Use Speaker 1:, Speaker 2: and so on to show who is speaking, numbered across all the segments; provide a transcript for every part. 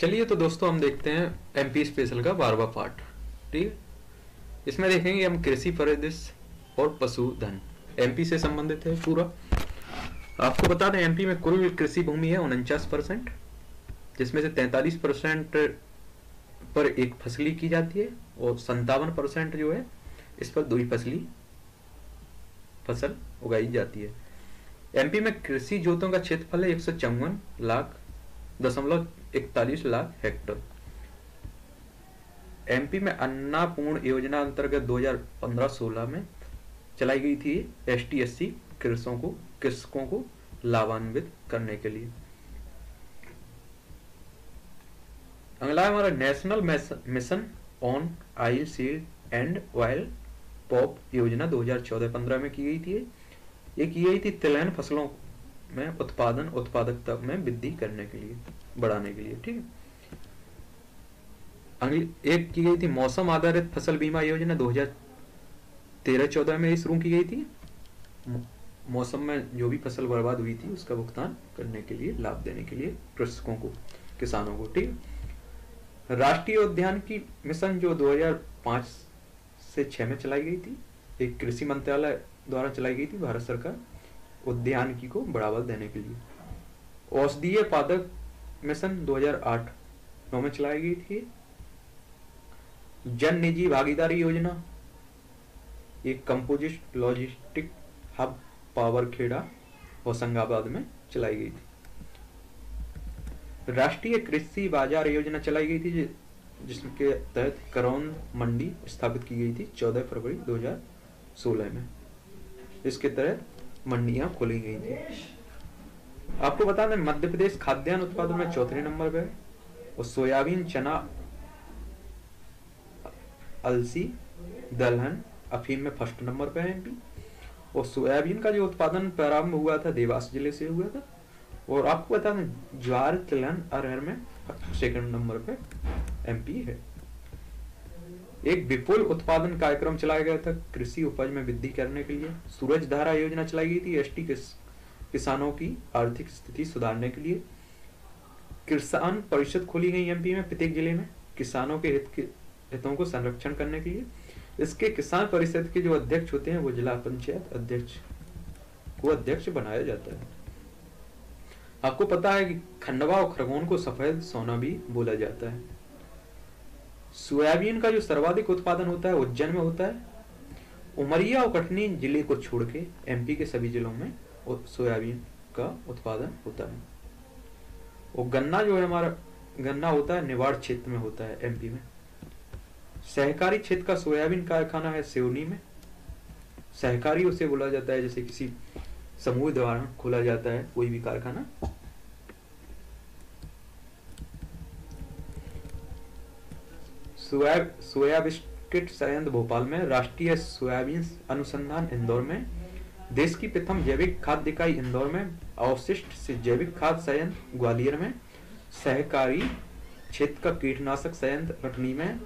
Speaker 1: चलिए तो दोस्तों हम देखते हैं एमपी स्पेशल का बारवा पार्ट ठीक है? इसमें देखेंगे हम कृषि परिदृश्य और पशुधन एमपी से संबंधित है पूरा। आपको बता दें एमपी में कुल कृषि भूमि है उनचास परसेंट, जिसमें से तैतालीस परसेंट पर एक फसली की जाती है और संतावन परसेंट जो है, इस पर दो फसली, फ़सल उगाई जाती है। एमपी में कृषि जोतों का क्षेत्रफल है एक सौ चौवन लाख दशमलव इकतालीस लाख हेक्टर। एमपी में अन्नापूर्ण योजना अंतर्गत 2015-16 में चलाई गई थी एस टी एस सी कृषकों को कृषकों को लाभान्वित करने के लिए। अगला हमारा national mission on oil seed and oil pop योजना 2014-15 में की गई थी। ये की गई थी तिलहन फ़सलों में उत्पादन, उत्पादकता में वृद्धि करने के लिए, बढ़ाने के लिए, ठीक है? अगली, एक की गई थी, मौसम आधारित फ़सल बीमा योजना 2013-14 में शुरू की गई थी। मौसम में जो भी फ़सल बर्बाद हुई थी, उसका भुगतान करने के लिए, लाभ देने के लिए कृषकों को, किसानों को, ठीक राष्ट्रीय उद्यान की मिशन जो 2005 से 6 में चलाई गई थी, एक कृषि मंत्रालय द्वारा चलाई गई थी, भारत सरकार उद्यानिकी को बढ़ावा देने के लिए। औषधीय पादक मिशन 2008 नौ में चलाई गई थी। जन निजी भागीदारी योजना, एक composite logistic hub Powarkheda, Hoshangabad में चलाई गई थी। राष्ट्रीय कृषि बाज़ार योजना चलाई गई थी जिसके तहत करौन मंडी स्थापित की गई थी 14 फरवरी 2016 में। इसके तहत मंडियाँ खोली गई थी। आपको बता दें मध्य प्रदेश खाद्यान्न उत्पादन में चौथे नंबर पे और सोयाबीन, चना, अलसी, दलहन, अफीम में फ़र्स्ट नंबर पे है एमपी और सोयाबीन का जो उत्पादन प्रारंभ हुआ था, देवास ज़िले से हुआ था, और आपको बता दें ज्वार, तिलहन, अरहर में सेकंड नंबर पे एमपी है। एक विपुल उत्पादन कार्यक्रम चलाया गया था कृषि उपज में वृद्धि करने के लिए। सूरज धारा योजना चलाई गई थी एसटी किस, किसानों की आर्थिक स्थिति सुधारने के लिए। किसान परिषद खोली गई एमपी में प्रत्येक ज़िले में किसानों के हित के हितों को संरक्षण करने के लिए। इसके किसान परिषद के जो अध्यक्ष होते हैं वो जिला पंचायत अध्यक्ष को अध्यक्ष बनाया जाता है। आपको पता है कि खंडवा और खरगोन को सफ़ेद सोना भी बोला जाता है। सोयाबीन का जो सर्वाधिक उत्पादन होता है, उज्जैन में होता है। उमरिया और कटनी ज़िले को छोड़ के एमपी के सभी जिलों में सोयाबीन का उत्पादन होता है। और गन्ना जो है हमारा, गन्ना होता है, निवाड़ क्षेत्र में होता है एमपी में। सहकारी क्षेत्र का सोयाबीन कारखाना है सिवनी में। सहकारी उसे बोला जाता है, जैसे किसी समूह द्वारा खोला जाता है, कोई भी कारखाना। सोया बिस्किट संयंत्र भोपाल में, राष्ट्रीय सोयाबीन अनुसंधान इंदौर में, देश की प्रथम जैविक खाद्य इकाई इंदौर में, अवशिष्ट से जैविक खाद्य संयंत्र ग्वालियर में, सहकारी क्षेत्र का कीटनाशक संयंत्र कटनी में,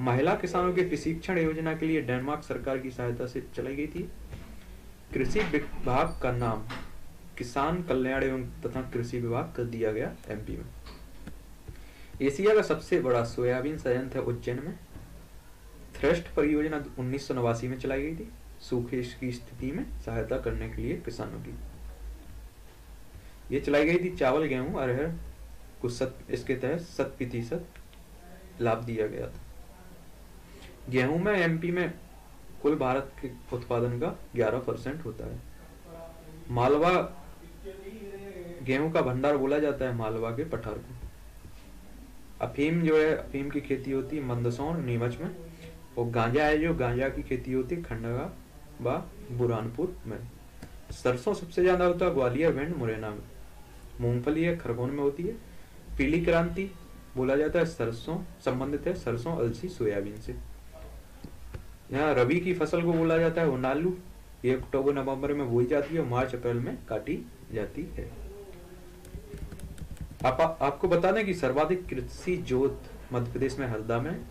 Speaker 1: महिला किसानों के प्रशिक्षण योजना के लिए डेनमार्क सरकार की सहायता से चलाई गई थी। कृषि विभाग का नाम किसान कल्याण एवं तथा कृषि विभाग कर दिया गया एमपी में। एशिया का सबसे बड़ा सोयाबीन संयंत्र उज्जैन में, थ्रेस्ट परियोजना उन्नीस सौ नवासी में चलाई गई थी, सूखे की स्थिति में सहायता करने के लिए किसानों की। ये चलाई गई थी चावल, गेहूँ, अरहर को सत इसके तहत शत प्रतिशत लाभ दिया गया था। गेहूँ में एमपी में कुल भारत के उत्पादन का 11 परसेंट होता है। मालवा गेहूँ का भंडार बोला जाता है मालवा के पठार को। अफीम जो है, अफीम की खेती होती है मंदसौर नीमच में। और गांजा है जो, गांजा की खेती होती है खंडवा व बुरहानपुर में। सरसों सबसे ज़्यादा होता है ग्वालियर, भिंड, मुरैना में। मूंगफली है, खरगोन में होती है। पीली क्रांति बोला जाता है सरसों, संबंधित है सरसों, अलसी, सोयाबीन से। यहाँ रबी की फ़सल को बोला जाता है उनालू ये अक्टूबर, नवंबर में बोई जाती है और मार्च, अप्रैल में काटी जाती है। आप, आपको बता दें कि सर्वाधिक कृषि जोत मध्य प्रदेश में हरदा में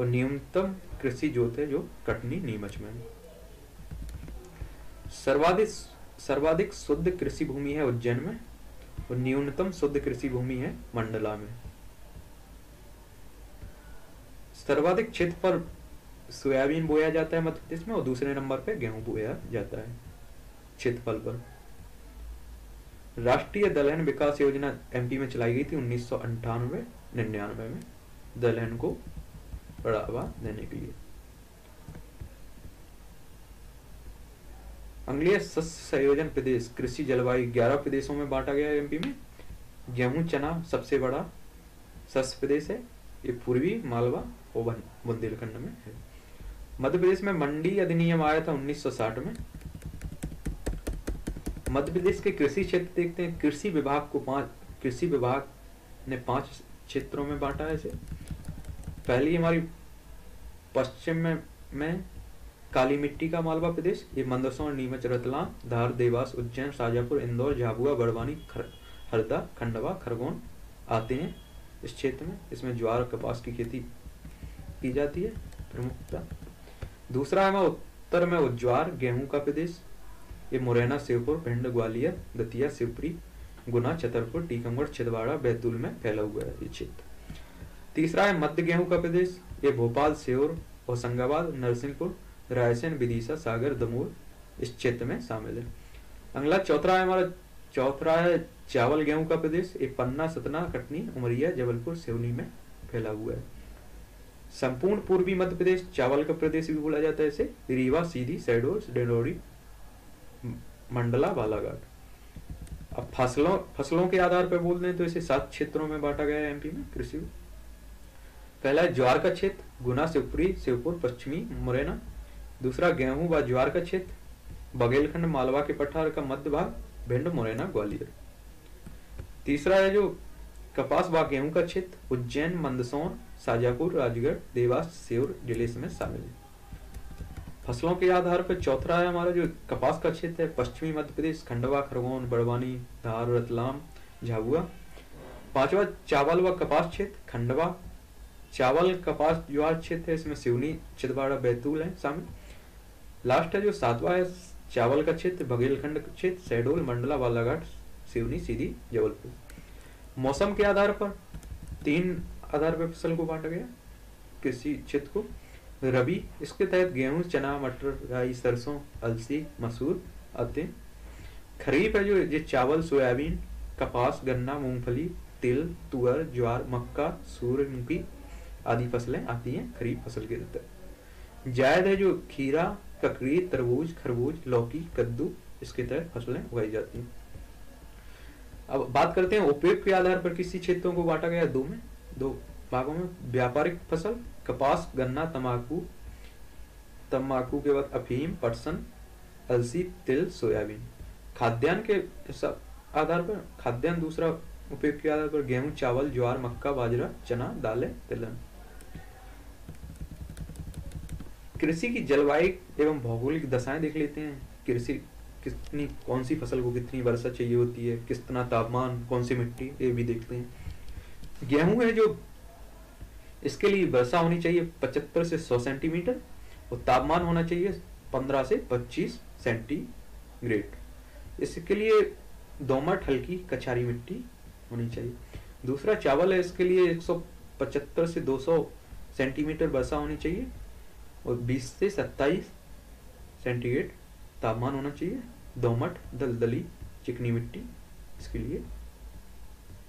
Speaker 1: और न्यूनतम कृषि जोत है जो कटनी नीमच में सर्वाधिक सर्वाधिक शुद्ध कृषि भूमि है उज्जैन में और न्यूनतम शुद्ध कृषि भूमि है मंडला में। सर्वाधिक क्षेत्र पर सोयाबीन बोया जाता है मध्य प्रदेश में और दूसरे नंबर पे गेहूँ बोया जाता है क्षेत्रफल पर। राष्ट्रीय दलहन विकास योजना एमपी में चलाई गई थी उन्नीस सौ निन्यानवे में। दलहन को बढ़ावा देने के लिए। अंग्लीय शस्य संयोजन प्रदेश, कृषि जलवायु, ग्यारह प्रदेशों में बांटा गया एमपी में। गेहूँ, चना सबसे बड़ा शस्य प्रदेश है। ये पूर्वी मालवा और बुंदेलखंड में है। मध्य प्रदेश में मंडी अधिनियम आया था 1960 में। मध्य प्रदेश के कृषि क्षेत्र देखते हैं। कृषि विभाग को पाँच कृषि विभाग ने पाँच क्षेत्रों में बांटा है इसे। पहली हमारी पश्चिम में, में काली मिट्टी का मालवा प्रदेश ये मंदसौर नीमच रतलाम धार देवास उज्जैन शाजापुर इंदौर झाबुआ बड़वानी खर, हरदा खंडवा खरगोन आते हैं इस क्षेत्र में। इसमें ज्वार कपास की खेती की जाती है प्रमुखता। दूसरा है उत्तर में ज्वार गेहूँ का प्रदेश। ये मुरैना शिवपुर भिंड, ग्वालियर, दतिया शिवपुरी गुना, छतरपुर, टीकमगढ़, छिदवाड़ा, बैतूल में फैला हुआ है ये क्षेत्र। तीसरा है मध्य गेहूँ का प्रदेश। ये भोपाल सेवर होशंगाबाद, नरसिंहपुर, रायसेन, विदिशा, सागर, दमोह इस क्षेत्र में शामिल है। अगला चौथा है हमारा, चौथा है चावल गेहूँ का प्रदेश। ये पन्ना, सतना, कटनी, उमरिया, जबलपुर, सिवनी में फैला हुआ है। संपूर्ण पूर्वी मध्य प्रदेश, चावल का प्रदेश भी बोला जाता है इसे। रीवा, सीधी सैडोर डेडोरी मंडला बालाघाट। अब फ़सलों फ़सलों के आधार पर बोल दें तो इसे सात क्षेत्रों में बांटा गया है एमपी में, कृषि पहला है ज्वार का क्षेत्र, गुना शिवपुरी, शिवपुर, पश्चिमी, मुरैना। दूसरा गेहूँ व ज्वार का क्षेत्र, बघेलखंड, मालवा के पठार का मध्य भाग, भिंड, मुरैना, ग्वालियर। तीसरा है जो कपास व गेहूँ का क्षेत्र, उज्जैन मंदसौर शाजापुर, राजगढ़, देवास सेवर ज़िले में शामिल है। फ़सलों के आधार पर चौथा है हमारा, जो कपास का क्षेत्र है, पश्चिमी मध्य प्रदेश, खंडवा, खरगोन, बड़वानी, धार, रतलाम, झाबुआ। पांचवा चावल व कपास क्षेत्र, खंडवा। चावल, कपास ज्वार क्षेत्र है, इसमें सिवनी चिदवाड़ा बैतूल है शामिल। लास्ट है जो सातवा है, चावल का क्षेत्र, बघेलखंड क्षेत्र शहडोल मंडला, बालाघाट, सिवनी, सीधी, जबलपुर। मौसम के आधार पर, तीन आधार पर फ़सल को बांटा गया, कृषि क्षेत्र को। रबी, इसके तहत गेहूँ, चना, मटर, राई, सरसों, अलसी, मसूर आते खरीफ है जो, ये चावल, सोयाबीन, कपास, गन्ना, मूंगफली, तिल, तुअर, ज्वार, मक्का, सूर्यमुखी आदि फ़सलें आती हैं खरीफ फ़सल के तहत जायद है जो, खीरा, ककड़ी, तरबूज, खरबूज, लौकी, कद्दू, इसके तहत फ़सलें उगाई जाती हैं। अब बात करते हैं उपयोग के आधार पर किसी क्षेत्रों को बांटा गया? दो में, दो भागों में, व्यापारिक फ़सल कपास, गन्ना, तंबाकू तंबाकू के बाद अफीम, पटसन, अलसी, तिल, सोयाबीन। खाद्यान्न के आधार पर, खाद्यान्न दूसरा उपयोग के आधार पर गेहूँ, चावल, ज्वार, मक्का, बाजरा, चना, दालें तिलहन कृषि की जलवायु एवं भौगोलिक दशाएँ देख लेते हैं। कृषि कितनी, कौन सी फ़सल को कितनी वर्षा चाहिए होती है, कितना तापमान, कौन सी मिट्टी, ये भी देखते हैं। गेहूँ है जो इसके लिए वर्षा होनी चाहिए पचहत्तर से सौ सेंटीमीटर और तापमान होना चाहिए पंद्रह से पच्चीस सेंटीग्रेड। इसके लिए दोमट हल्की कछारी मिट्टी होनी चाहिए। दूसरा चावल है, इसके लिए एक सौ पचहत्तर से दो सौ सेंटीमीटर वर्षा होनी चाहिए और 20 से 27 सेंटीग्रेड तापमान होना चाहिए। दोमट, दलदली, चिकनी मिट्टी इसके लिए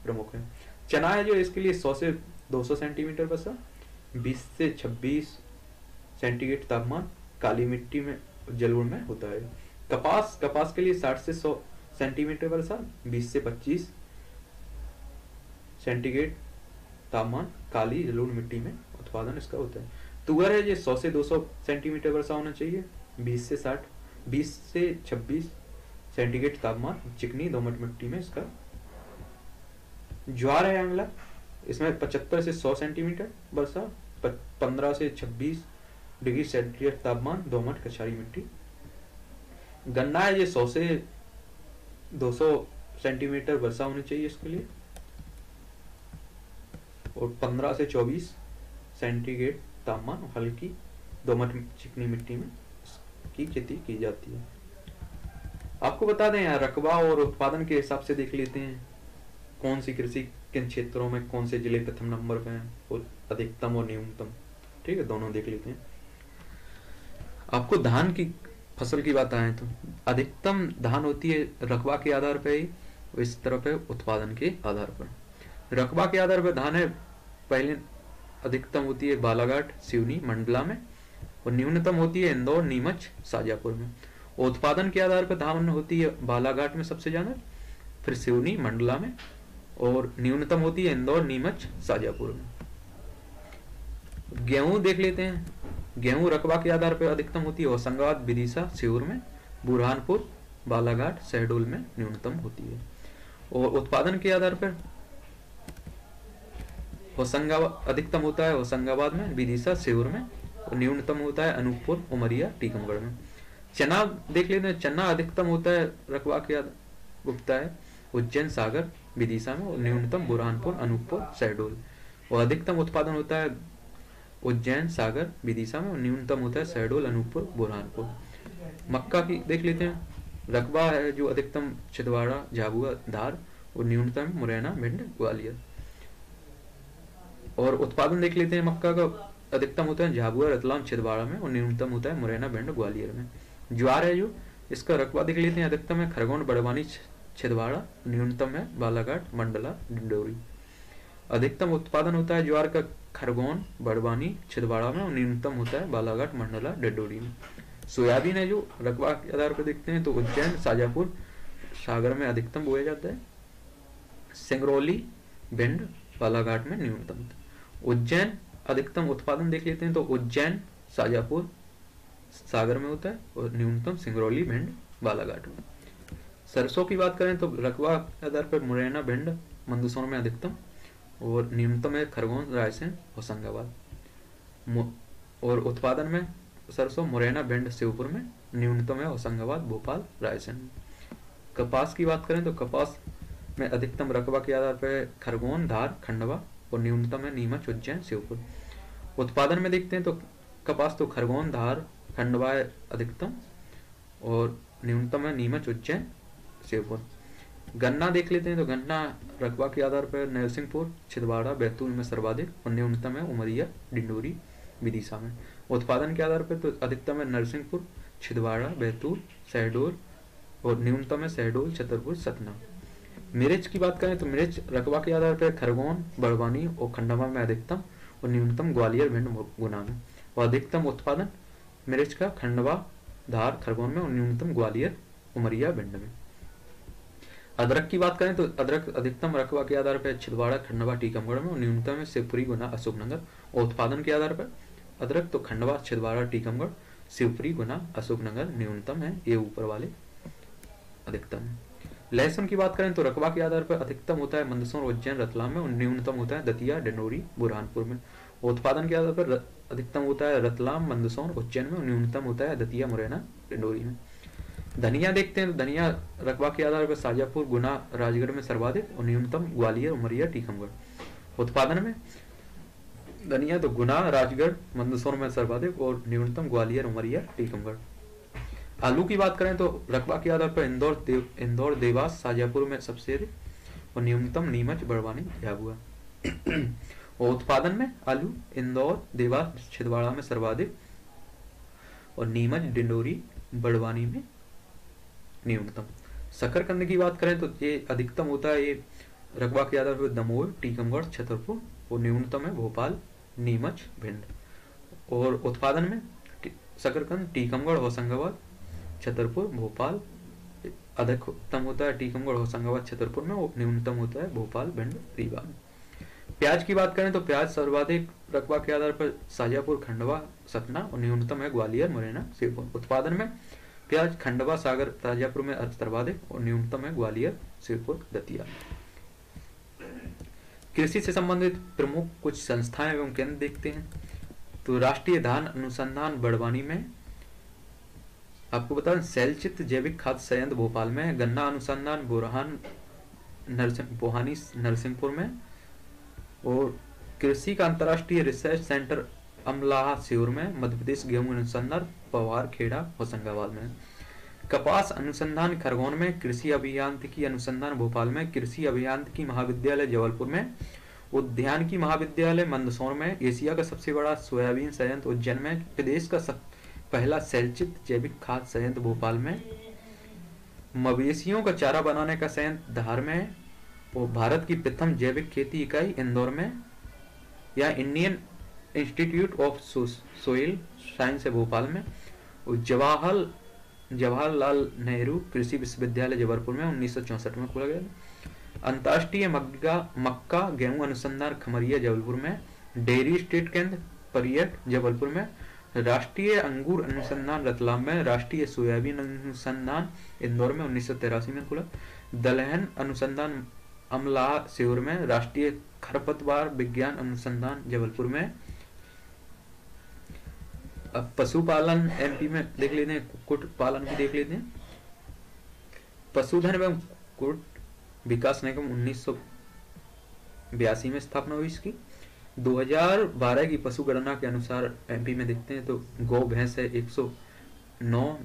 Speaker 1: प्रमुख है। चना है जो इसके लिए 100 से 200 सेंटीमीटर बसा 20 से 26 सेंटीग्रेड तापमान काली मिट्टी में जलूर में होता है। कपास कपास के लिए 60 से 100 सेंटीमीटर वर्षा 20 से 25 सेंटीग्रेड तापमान काली जलूर मिट्टी में उत्पादन इसका होता है। तुअर है, ये 100 से 200 सेंटीमीटर वर्षा होना चाहिए 20 से 60 20 से 26 सेंटीग्रेड तापमान चिकनी दोमट मिट्टी में इसका। ज्वार है अगला इसमें 75 से 100 सेंटीमीटर वर्षा 15 से 26 डिग्री सेंटीग्रेड तापमान, दोमट कछारी मिट्टी। गन्ना है, ये 100 से 200 सेंटीमीटर वर्षा होनी चाहिए इसके लिए। और 15 से 24 सेंटीग्रेड तापमान, हल्की दोमट चिकनी मिट्टी में की खेती की जाती है। आपको बता दें यहाँ रकबा और उत्पादन के हिसाब से देख लेते हैं। कौन सी कृषि, किन क्षेत्रों में कौन से ज़िले प्रथम नंबर पे हैं और अधिकतम और न्यूनतम? ठीक है, दोनों देख लेते हैं। आपको धान की फ़सल की बात आए तो अधिकतम धान होती है रकबा के आधार पर ही इस तरह पे उत्पादन के आधार पर। रकबा के आधार पर धान है, पहले अधिकतम होती है बालाघाट, सिवनी, मंडला में, और न्यूनतम होती है इंदौर, नीमच, शाजापुर में। उत्पादन के आधार पर धान होती है बालाघाट में सबसे ज़्यादा, फिर सिवनी, मंडला में और न्यूनतम होती है इंदौर, नीमच साजापुर में। गेहूँ देख लेते हैं। गेहूँ रकबा के आधार पर अधिकतम होती है। होशंगाबाद, विदिशा सिवूर में, बुरहानपुर, बालाघाट, शहडोल में न्यूनतम होती है। और उत्पादन के आधार पर होशंगाबाद अधिकतम होता है होशंगाबाद में, विदिशा सिवूर में, और न्यूनतम होता है अनूपपुर, उमरिया, टीकमगढ़ में। चना देख लेते हैं। चना अधिकतम होता है, रकबा के उगता है, उज्जैन, सागर विदिशा में और न्यूनतम बुरहानपुर, अनूपपुर, शहडोल। और अधिकतम उत्पादन होता है उज्जैन, सागर, विदिशा में, और न्यूनतम होता है शहडोल, अनूपपुर, बुरहानपुर। मक्का की देख लेते हैं। रकबा है जो अधिकतम छिदवाड़ा, झाबुआ, धार, और न्यूनतम मुरैना, भिंड, ग्वालियर। और उत्पादन देख लेते हैं मक्का का। अधिकतम होता है झाबुआ, रतलाम, छिदवाड़ा में, और न्यूनतम होता है मुरैना, भिंड, ग्वालियर में। ज्वार है जो, इसका रकबा देख लेते हैं। अधिकतम है खरगोन, बड़वानी छिदवाड़ा, न्यूनतम है, बालाघाट, मंडला, डिंडोरी। अधिकतम उत्पादन होता है ज्वार का खरगोन, बड़वानी, छिदवाड़ा में, और न्यूनतम होता है बालाघाट, मंडला, डिंडोरी में। सोयाबीन है जो रकबा के आधार पर देखते हैं तो उज्जैन, शाजापुर, सागर में अधिकतम बोया जाता है। सिंगरौली, भिंड, बालाघाट में न्यूनतम। उज्जैन, अधिकतम उत्पादन देख लेते हैं तो उज्जैन, शाजापुर, सागर में होता है, और न्यूनतम सिंगरौली, भिंड, बालाघाट में। सरसों की बात करें तो रकबा आधार पर मुरैना, भिंड, मंदसौर में अधिकतम और न्यूनतम है खरगोन, रायसेन, होशंगाबाद। और उत्पादन में सरसों, मुरैना, भिंड, शिवपुर में न्यूनतम है होशंगाबाद, भोपाल, रायसेन। कपास की बात करें तो कपास में अधिकतम रकबा के आधार पर खरगोन, धार, खंडवा और न्यूनतम है नीमच, उज्जैन, शिवपुर। उत्पादन में देखते हैं तो कपास तो खरगोन, धार, खंडवा अधिकतम और न्यूनतम है नीमच, उज्जैन शिवपुर गन्ना देख लेते हैं तो गन्ना रकबा के आधार पर नरसिंहपुर, छिदवाड़ा, बैतूल में सर्वाधिक और न्यूनतम है, उमरिया, डिंडोरी, विदिशा में। उत्पादन के आधार पर तो अधिकतम है नरसिंहपुर, छिदवाड़ा, बैतूल शहडोल और न्यूनतम है शहडोल छतरपुर, सतना। मिर्च की बात करें तो मिर्च रकबा के आधार पर खरगोन, बड़वानी और खंडवा में अधिकतम और न्यूनतम ग्वालियर, भिंड, गुना में। और अधिकतम उत्पादन मिर्च का खंडवा, धार, खरगोन में और न्यूनतम ग्वालियर, उमरिया, भिंड में। अदरक की बात करें तो अदरक अधिकतम रकबा के आधार पर छिदवाड़ा, खंडवा, टीकमगढ़ में और न्यूनतम है शिवपुरी गुना अशोकनगर और उत्पादन के आधार पर। अदरक तो खंडवा, छिदवाड़ा, टीकमगढ़, शिवपुरी गुना अशोकनगर न्यूनतम है, ये ऊपर वाले अधिकतम। लहसुन की बात करें तो रकबा के आधार पर अधिकतम होता है मंदसौर, उज्जैन, रतलाम में और न्यूनतम होता है दतिया, डिंडोरी, बुरहानपुर में। उत्पादन के आधार पर अधिकतम होता है रतलाम, मंदसौर, उज्जैन में और न्यूनतम होता है दतिया, मुरैना, डिंडोरी में। धनिया देखते हैं, धनिया रकबा के आधार पर शाजापुर गुना राजगढ़ में सर्वाधिक और न्यूनतम ग्वालियर, उमरिया, टीकमगढ़। उत्पादन में धनिया तो गुना राजगढ़, मंदसौर में सर्वाधिक और न्यूनतम ग्वालियर, उमरिया, टीकमगढ़। आलू की बात करें तो रकबा के आधार पर इंदौर, देव, इंदौर, देवास शाजापुर में सबसे अधिक और न्यूनतम नीमच, बड़वानी, झाबुआ। और उत्पादन में आलू, इंदौर, देवास, छिदवाड़ा में सर्वाधिक और नीमच, डिंडोरी, बड़वानी में न्यूनतम। शकरकंद की बात करें तो ये अधिकतम होता है ये रकबा के आधार पर दमोह, टीकमगढ़, छतरपुर और न्यूनतम है, भोपाल, नीमच, भिंड। और उत्पादन में शकरकंद टीकमगढ़, होशंगाबाद, छतरपुर, भोपाल, अधिकतम होता है टीकमगढ़, होशंगाबाद, छतरपुर में और न्यूनतम होता है भोपाल, भिंड, रीवा में। प्याज की बात करें तो प्याज सर्वाधिक रकबा के आधार पर शाजापुर, खंडवा, सतना और न्यूनतम है ग्वालियर, मुरैना शिवपुर उत्पादन में प्याज, खंडवा, सागर ताजापुर में अर्थ सर्वाधिक और न्यूनतम है ग्वालियर शिवपुर दतिया। कृषि से संबंधित प्रमुख कुछ संस्थाएँ एवं केंद्र देखते हैं। तो राष्ट्रीय धान अनुसंधान बड़वानी में आपको बता शैलचित जैविक खाद्य संयंत्र भोपाल में, गन्ना अनुसंधान बुरहान बोहानी नरसिंहपुर में, और कृषि का अंतर्राष्ट्रीय रिसर्च सेंटर अमलाहा सियोर में मध्य प्रदेश गेहूँ अनुसंधान पवार खेड़ा होशंगाबाद में। कपास अनुसंधान खरगोन में, कृषि अभियांत्रिकी अनुसंधान भोपाल में, कृषि अभियांत्रिकी महाविद्यालय जबलपुर में, उद्यान की महाविद्यालय मंदसौर में, एशिया का सबसे बड़ा सोयाबीन संयंत्र उज्जैन में, प्रदेश का सब, पहला सेलचित जैविक खाद संयंत्र भोपाल में, मवेशियों का चारा बनाने का संयंत्र धार में, और भारत की प्रथम जैविक खेती इकाई इंदौर में, या Indian institute of soil science है भोपाल में। जवाहर, जवाहरलाल नेहरू कृषि विश्वविद्यालय जबलपुर में उन्नीस में खोला गया अंतर्राष्ट्रीय मक्का मक्का, गेहूँ अनुसंधान खमरिया जबलपुर में, डेयरी स्टेट केंद्र, परियट जबलपुर में, राष्ट्रीय अंगूर अनुसंधान रतलाम में, राष्ट्रीय सोयाबीन अनुसंधान इंदौर में उन्नीस में खुला। दलहन अनुसंधान अमला सेवर में, राष्ट्रीय खरपतवार विज्ञान अनुसंधान जबलपुर में अब पशुपालन एमपी में देख लेते हैं, कुक्कुट पालन की देख लेते हैं। पशुधन एवं कुक्कुट विकास निगम उन्नीस में स्थापना हुई इसकी। 2012 की पशु गणना के अनुसार एमपी में देखते हैं तो गौ, भैंस है एक सौ नौ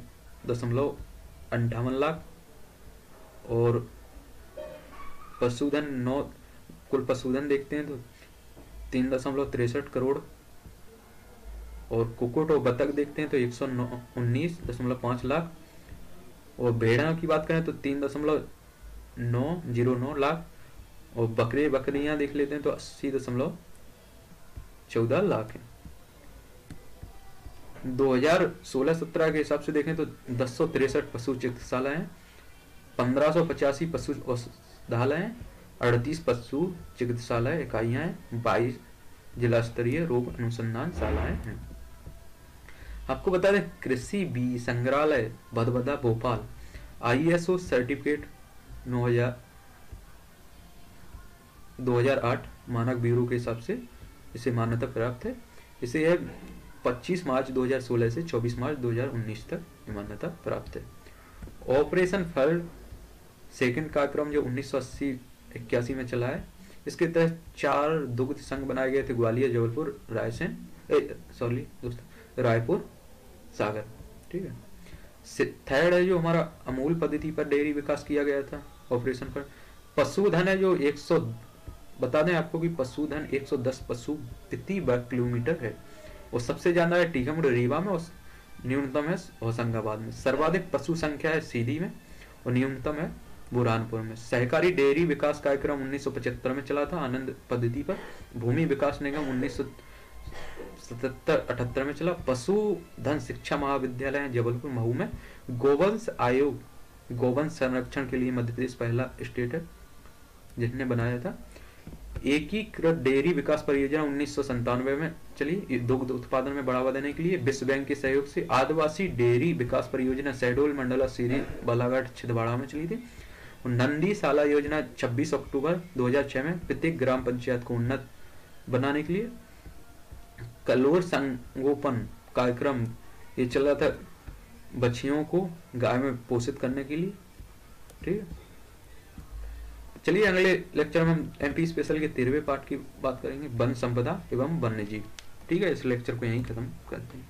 Speaker 1: दशमलव अंठावन लाख और पशुधन नौ, कुल पशुधन देखते हैं तो तीन दशमलव तिरसठ करोड़ और कुकुट और बतख देखते हैं तो एक सौ उन्नीस दशमलव लाख। और भेड़ा की बात करें तो तीन दशमलव नौ ज़ीरो नौ लाख। और बकरे बकरियाँ देख लेते हैं तो अस्सी दशमलव चौदह लाख है। 2016-17 के हिसाब से देखें तो दस सौ तिरसठ पशु चिकित्सालय हैं, पंद्रह सौ पचासी पशु औषधालय हैं, अड़तीस पशु चिकित्सालय इकाइयाँ हैं, बाईस जिला स्तरीय रोग अनुसंधान शालाएँ हैं। आपको बता दें, कृषि बी संग्रहालय भदभदा भोपाल। आईएसओ सर्टिफिकेट नौ हज़ार दो हज़ार आठ मानक ब्यूरो के हिसाब से इसे मान्यता प्राप्त है। इसे यह 25 मार्च 2016 से 24 मार्च 2019 तक मान्यता प्राप्त है। ऑपरेशन फ्लड सेकंड कार्यक्रम जो 1980 इक्यासी में चला है, इसके तहत चार दुग्ध संघ बनाए गए थे, ग्वालियर, जबलपुर, रायसेन सॉरी रायपुर सागर। ठीक है। थर्ड है जो हमारा अमूल पद्धति पर डेयरी विकास किया गया था ऑपरेशन पर। पशुधन है जो 100 बता दें आपको कि पशुधन 110 पशु प्रति वर्ग किलोमीटर है। और सबसे ज़्यादा है टीकमगढ़ रीवा में और न्यूनतम है होशंगाबाद में। सर्वाधिक पशु संख्या है सीधी में और न्यूनतम है बुरहानपुर में। सहकारी डेयरी विकास कार्यक्रम 1975 में चला था। आनंद पद्धति पर भूमि विकास निगम उन्नीस सौ सतहत्तर, अठहत्तर में चला। पशु धन शिक्षा महाविद्यालय जबलपुर, महू में। गोवंश आयोग, गोवंश संरक्षण के लिए मध्य प्रदेश पहला स्टेट है जिसने बनाया था। एकीकृत डेयरी विकास परियोजना उन्नीस में चली। दुग्ध उत्पादन में बढ़ावा देने के लिए विश्व बैंक के सहयोग से आदिवासी डेयरी विकास परियोजना शहडोल मंडला सीरी, बालाघाट, छिदवाड़ा में चली थी। नंदी साला योजना 26 अक्टूबर 2006 में प्रत्येक ग्राम पंचायत को उन्नत बनाने के लिए कलोर संगोपन कार्यक्रम, ये चल रहा था बच्चियों को गाय में पोषित करने के लिए। ठीक है? चलिए अगले लेक्चर में हम एमपी स्पेशल के तेरहवें पार्ट की बात करेंगे वन संपदा एवं वन्य जीव। ठीक है, इस लेक्चर को यहीं खत्म करते हैं।